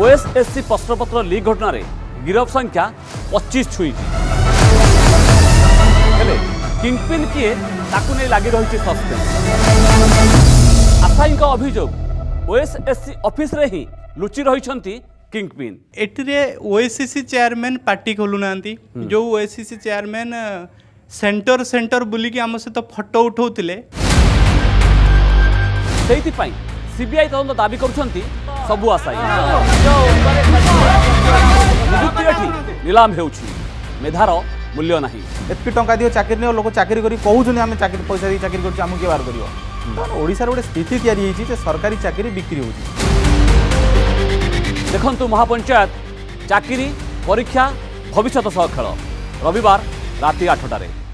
OSSC प्रश्नपत्र लिक घटन गिरफ संख्या पचीस छुईपिन किए ताकू नहीं लगि रही सस्पेन्स आशाई अभोग ओएसएससी अफिश्रे लुचि रही किंगपिन एटे ओएसएससी चेयरमैन पार्टी खोलू ना जो ओएसएससी चेयरमैन सेंटर सेंटर बुलिकी आम सहित फटो उठाऊ सीबीआई तदन दावी कर ସବୁ ଆଶାୟୀ ନିଯୁକ୍ତି ଏଠି ନିଲାମ ହେଉଛି ମେଧାର ମୂଲ୍ୟ ନାହିଁ ଏତିକି ଟଙ୍କା ଦିଅ ଚାକିରି ନିଅ ଲୋକ ଚାକିରି କରି କହୁଛନ୍ତି ଆମେ ଚାକିରି ପଇସା ଦେଇ ଚାକିରି କରୁଛୁ ଆମକୁ କିଏ ବାହାର କରିବ ଓଡ଼ିଶାର ଗୋଟେ ସ୍ଥିତି ତିଆରି ହେଇଛି ଯେ ସରକାରୀ ଚାକିରି ବିକ୍ରି ହେଉଛି ଦେଖନ୍ତୁ ମହାପଞ୍ଚାୟତ ଚାକିରି ପରୀକ୍ଷା ଭବିଷ୍ୟତ ସହ ଖେଳ ରବିବାର ରାତି ଆଠଟାରେ